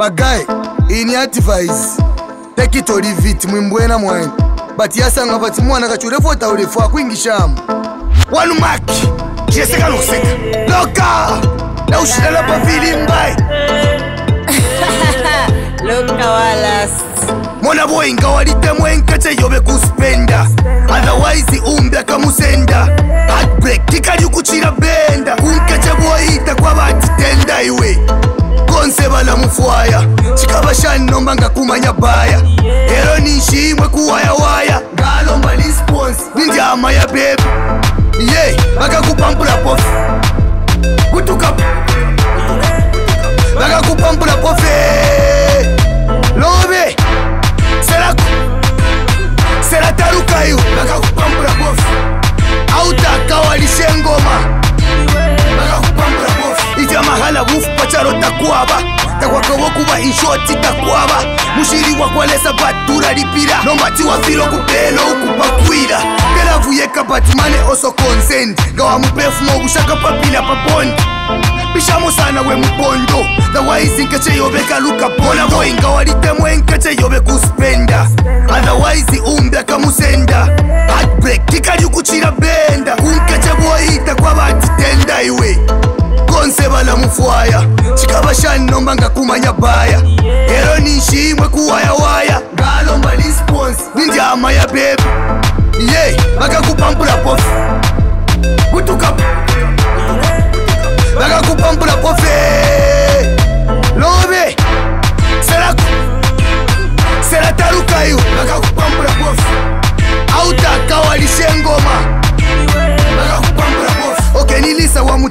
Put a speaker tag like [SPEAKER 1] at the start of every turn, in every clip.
[SPEAKER 1] bagaye ini advise take it or leave it mwimbwena mwanyi bati yasanga bati mwana kachurefu ataurefu akuingishamo one mark jeseka nokuseka loka na naushilala pavilimbai loka walas mwana boinga walite mwenke yobe kuspenda otherwise umbe akamusenda heartbreak kikali kuchira be nsevala mufwaya cikava xani nomba nga kumanya baya hero ni xin'we ku wayawaya ngalomba lispons ni ndyama ya bebe ye vaka ku pampula pof kutuka vaka ku pampula mutsaro wokuva izvoti takwava mushiri wakwalesa bhatura ripira nomati wafiro kubhelo kupakwira keravu yekabati mane oso consent ngawamupefumo kushaka papila papondi bishamosana wemubondo thewise nkeche yoveka lukabona voi ngawalitemwe nkeche yove kuspenda otherwise umbyakamusenda hadbrek tikali kuchira kuwaya chikava shani nomba ngakumanya baya hero nishimwe kuwayawaya ngaalomba nisponsi nindiama ya bebe ye vakakupambura pofi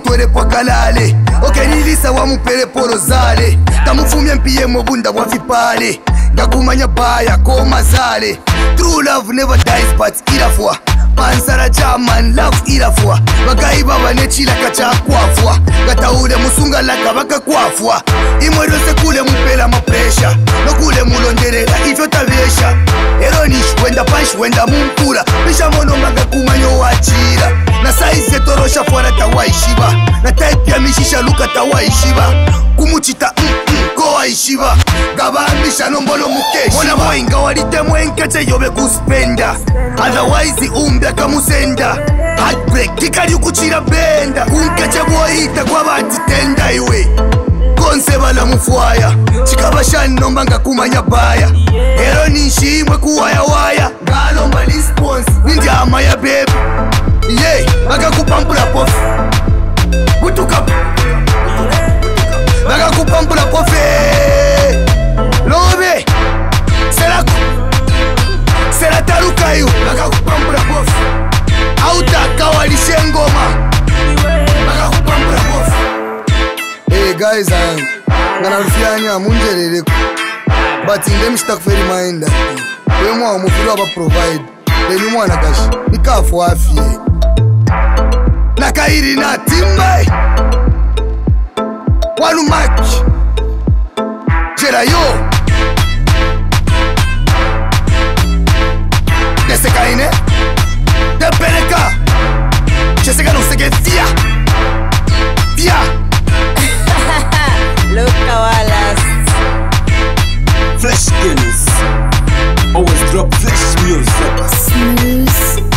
[SPEAKER 1] tukorepo kalale okelilisa wamuperepo rozale tamufumya mpiyemo bunda bwa vipale ngakumanya baya ko mazale true love never dies but ilafwa pansara chaman love ilafwa vakaiva vane chilaka chakwafwa ngataule musungalaka vakakwafwa imwe ryose kule mupela mapresha nokule mulonderela ifyo tavesha eronish wenda pansh wenda mumpula pishamono makakumanyo wachira na saizetorosha tawaishira ngavahambisisha lukata waishiva kumuchita mm, mm, koaishiva ngavahambisha nombolo mukeshona boi ngawalitemo enkete yove kuspenda otherwise umbya kamusenda hadbrak tikali kuchira benda unkete voita kwavatitenda iwe konse vala mufwaya chikava shani nomba ngakumanya baya hero ninshimwe kuwayawaya ngalomba lisponse nindiama ya bebe ye yeah. guys hangu ah, kana rufiyanya hamunjerereko but ndemuchita kufeiri maenda wemwawo mufiri wavaprovide venyu mwana kazvi ikafu afie nakairi natimbe wanu mach jerayo desekaine depereka chesekanoseketi skins. Always drop this music.